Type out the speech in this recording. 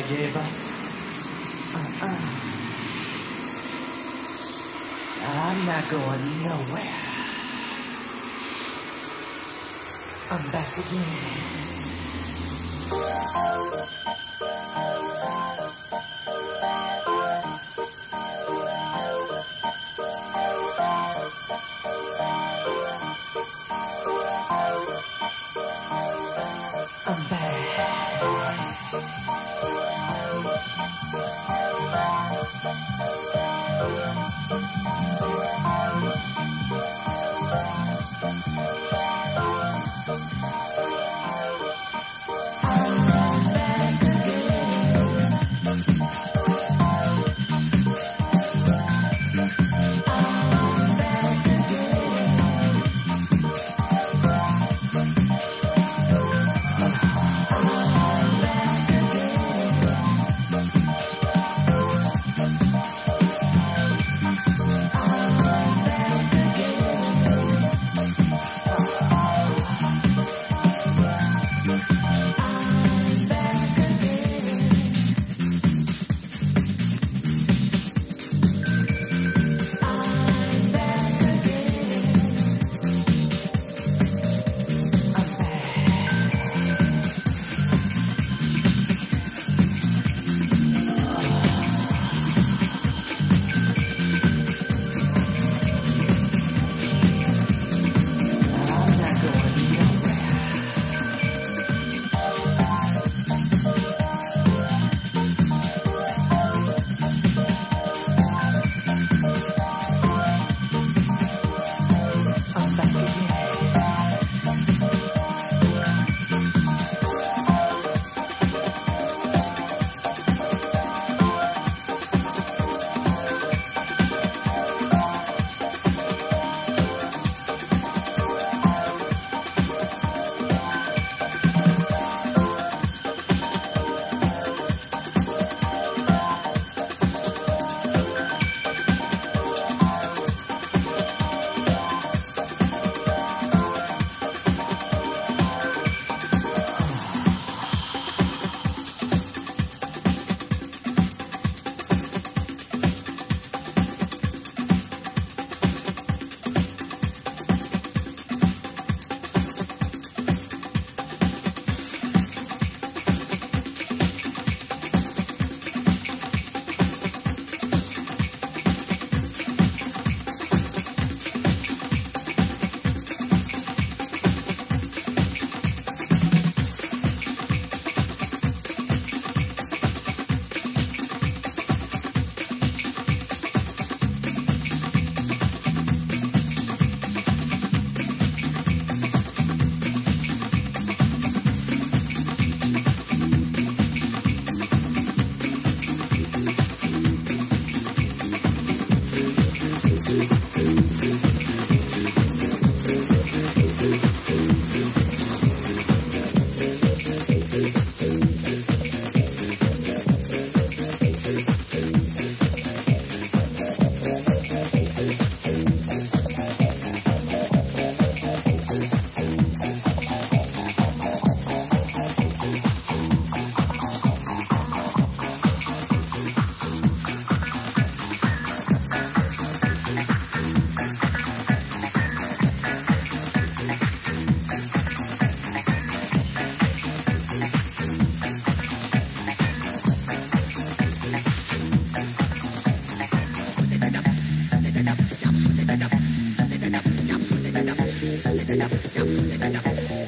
I gave up. Uh -uh. I'm not going nowhere. I'm back again. 大家好。